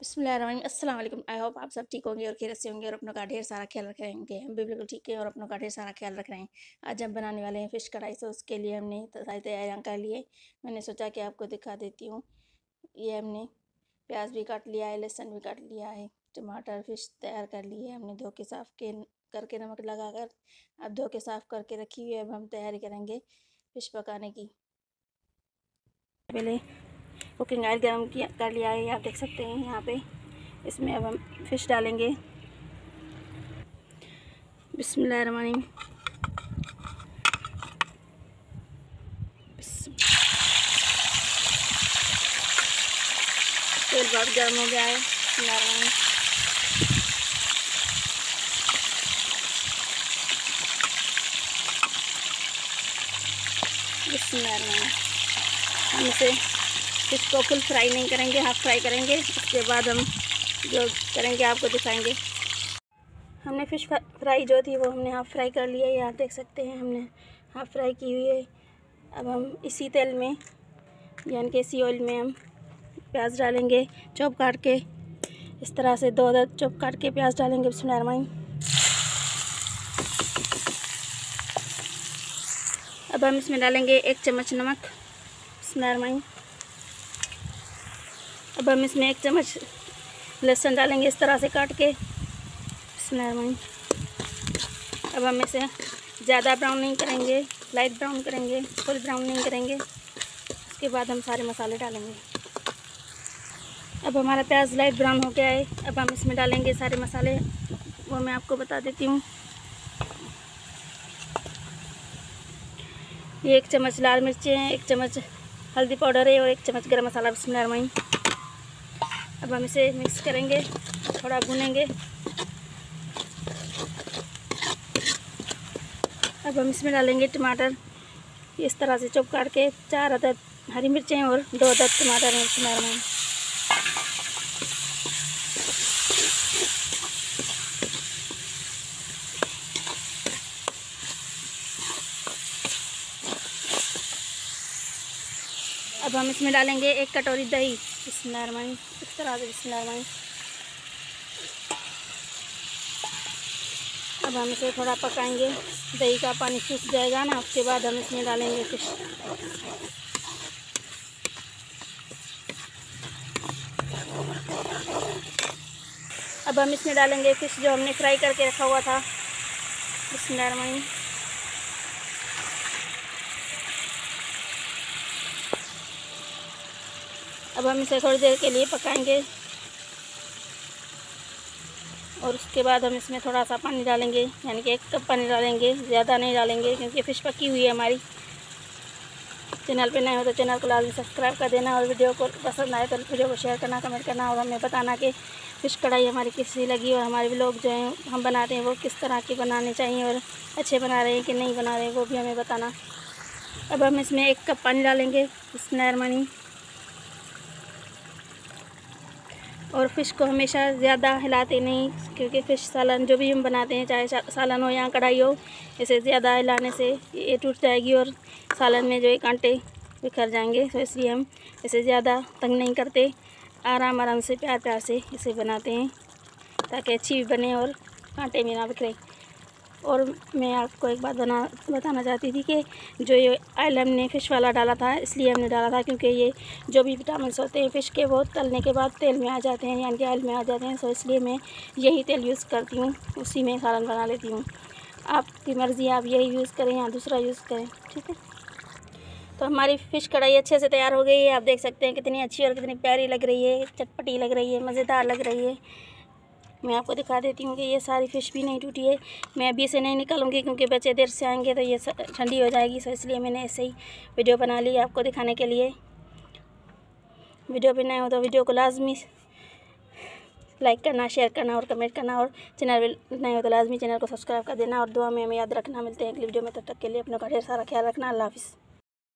अस्सलाम वालेकुम I hope आप सब ठीक होंगे और खेल से होंगे और अपनों का ढेर सारा ख्याल रखेंगे हम भी बिल्कुल ठीक है और अपनों का ढेर सारा ख्याल रख रहे हैं। आज हम बनाने वाले हैं फ़िश कढ़ाई। तो उसके लिए हमने सारी तैयारियाँ कर लिए मैंने सोचा कि आपको दिखा देती हूँ। ये हमने प्याज भी काट लिया है, लहसुन भी काट लिया है, टमाटर, फ़िश तैयार कर लिए है हमने धो के साफ़ के करके नमक लगा कर अब धो के साफ़ करके रखी हुई है। अब हम तैयारी करेंगे फ़िश पकाने की। पहले कुकिंग ऑयल गर्म किया, कर लिया है, आप देख सकते हैं यहाँ पे। इसमें अब हम फ़िश डालेंगे। बिस्मिल्लाहिर्रहमानिर्रहीम। तेल बहुत गर्म हो गया है। बिस्मिल्लाहिर्रहमानिर्रहीम। हम इसे इसको फुल फ्राई नहीं करेंगे हाफ़ फ्राई करेंगे। उसके बाद हम जो करेंगे, आपको दिखाएँगे। हमने फ़िश फ्राई जो थी वो हमने हाफ़ फ्राई कर लिया है। आप देख सकते हैं, हमने हाफ़ फ्राई की हुई है। अब हम इसी तेल में, यानी कि इसी ऑयल में हम प्याज डालेंगे। चॉप काट के इस तरह से दो दर चॉप काट के प्याज डालेंगे उसमें बिस्मिल्लाह अब हम इसमें डालेंगे एक चम्मच नमक उसमें बिस्मिल्लाह अब हम इसमें एक चम्मच लहसुन डालेंगे इस तरह से काट के। इसमें अब हम इसे ज़्यादा ब्राउन नहीं करेंगे, लाइट ब्राउन करेंगे, फुल ब्राउन नहीं करेंगे। उसके बाद हम सारे मसाले डालेंगे। अब हमारा प्याज लाइट ब्राउन हो गया है। अब हम इसमें डालेंगे सारे मसाले। वो मैं आपको बता देती हूँ। ये एक चम्मच लाल मिर्चें हैं एक चम्मच हल्दी पाउडर है और एक चम्मच गरम मसाला। बिस्मिल्लाह। अब हम इसे मिक्स करेंगे, थोड़ा भुनेंगे। अब हम इसमें डालेंगे टमाटर। इस तरह से चौक काट के चार अदद हरी मिर्चें और दो अदद टमाटर हैं इसमें अब हम इसमें डालेंगे एक कटोरी दही। बिस्मिल्लाह इस तरह से बिस्मिल्लाह अब हम इसे थोड़ा पकाएँगे दही का पानी सूख जाएगा ना उसके बाद हम इसमें डालेंगे फ़िश अब हम इसमें डालेंगे फ़िश जो हमने फ्राई करके रखा हुआ था बिस्मिल्लाह अब हम इसे थोड़ी देर के लिए पकाएँगे। और उसके बाद हम इसमें थोड़ा सा पानी डालेंगे, यानी कि एक कप पानी डालेंगे, ज़्यादा नहीं डालेंगे, क्योंकि फ़िश पकी हुई है हमारी। चैनल पे नए हो तो चैनल को लाजमी सब्सक्राइब कर देना और वीडियो को पसंद आए तो वीडियो को शेयर करना, कमेंट करना और हमें बताना कि फ़िश कढ़ाई हमारी किसी लगी और हमारे भी लोग जो हैं, हम बनाते हैं, वो किस तरह की बनाने चाहिए और अच्छे बना रहे हैं कि नहीं बना रहे हैं, वो भी हमें बताना। अब हम इसमें एक कप पानी डालेंगे, इस और फ़िश को हमेशा ज़्यादा हिलाते नहीं, क्योंकि फ़िश सालन जो भी हम बनाते हैं, चाहे सालन हो या कढ़ाई हो, इसे ज़्यादा हिलाने से ये टूट जाएगी और सालन में जो है कांटे बिखर जाएँगे। तो इसलिए हम इसे ज़्यादा तंग नहीं करते, आराम आराम से प्यार प्यार से इसे बनाते हैं, ताकि अच्छी भी बने और कांटे में ना बिखरे। और मैं आपको एक बात बना, बताना चाहती थी कि जो ये ऑयल हमने फ़िश वाला डाला था, इसलिए हमने डाला था क्योंकि ये जो भी विटामिन होते हैं फ़िश के, वो तलने के बाद तेल में आ जाते हैं, यानी कि ऑयल में आ जाते हैं सो इसलिए मैं यही तेल यूज़ करती हूँ, उसी में सालन बना लेती हूँ। आपकी मर्ज़ी, आप यही यूज़ करें या दूसरा यूज़ करें, ठीक है? तो हमारी फ़िश कढ़ाई अच्छे से तैयार हो गई है, आप देख सकते हैं कितनी अच्छी और कितनी प्यारी लग रही है, चटपटी लग रही है, मज़ेदार लग रही है। मैं आपको दिखा देती हूँ कि ये सारी फ़िश भी नहीं टूटी है। मैं अभी इसे नहीं निकालूँगी क्योंकि बच्चे देर से आएँगे तो ये ठंडी हो जाएगी सो इसलिए मैंने ऐसे ही वीडियो बना ली आपको दिखाने के लिए। वीडियो भी नए हो तो वीडियो को लाजमी लाइक करना शेयर करना और कमेंट करना और चैनल नए हो तो लाजमी चैनल को सब्सक्राइब कर देना और दुआ में हमें याद रखना। मिलते हैं अगली वीडियो में, तब तक के लिए अपने का ढेर सारा ख्याल रखना। अल्लाह हाफ़िज़।